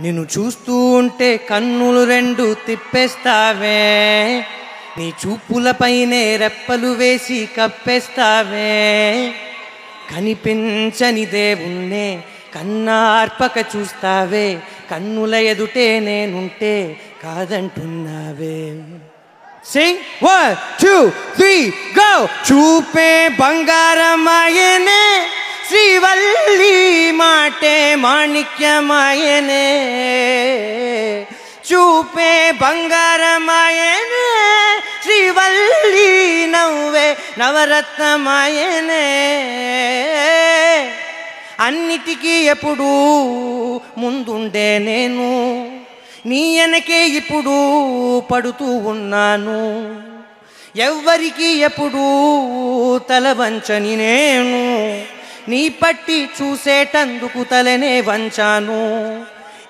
నిన్ను చూస్తూ ఉంటే కన్నులు రెండు తిప్పేస్తావే. నీ చూపులపైనే రెప్పలు వేసి కప్పేస్తావే. కనిపించని దేవుణ్ణే కన్నార్పక చూస్తావే. కన్నుల ఎదుటే నేనుంటే కాదంటున్నావే. Sing one two three go చూపే బంగారమాయనే శ్రీవల్లి మాటే మాణిక్యమాయనే. చూపే బంగారమాయనే శ్రీవల్లి నవ్వే నవరత్నమాయనే. అన్నిటికీ ఎప్పుడూ ముందుండే నేను నీ వెనకే ఇప్పుడు పడుతూ ఉన్నాను. ఎవ్వరికి ఎప్పుడూ తల వంచని నేను. నీ పట్టి చూసేటందుకు తలనే వంచాను.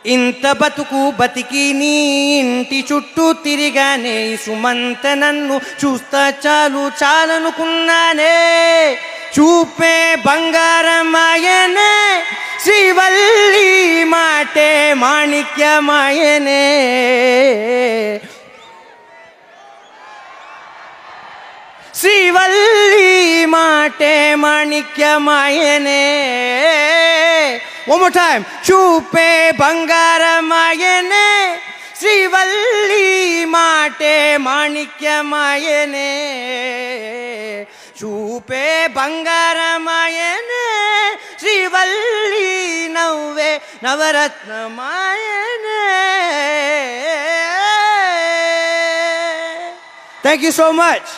ఇంత బతుకు బతికి నీ ఇంటి చుట్టూ తిరిగానే సుమంత నన్ను చూస్తా చాలు చాలనుకున్నానే. చూపే బంగారమాయనే శ్రీవల్లి మాటే మాణిక్యమాయనే. శ్రీవల్లి మాటే మాణిక్యమాయనే One more time. చూపే బంగారమాయనే శ్రీవల్లి మాటే మాణిక్యమాయనే చూపే బంగారమాయనే శ్రీవల్లి నవ్వే నవరత్నమాయనే thank you so much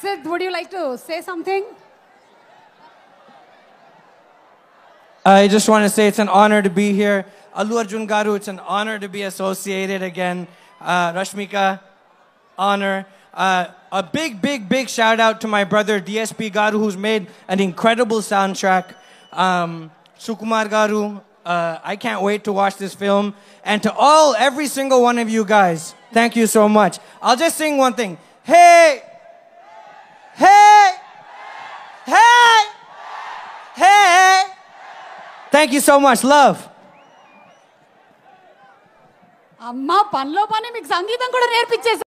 Sid, would you like to say something? I just want to say it's an honor to be here. Allu Arjun Garu, it's an honor to be associated again. Uh, Rashmika, honor. Uh, a big, big, big shout out to my brother DSP Garu, who's made an incredible soundtrack. Um, Sukumar Garu, uh, I can't wait to watch this film. And to all, every single one of you guys, thank you so much. I'll just sing one thing. Hey! Hey! Hey! Thank you so much. Love. అమ్మా పనిలో పని మీకు సంగీతం కూడా నేర్పించేసి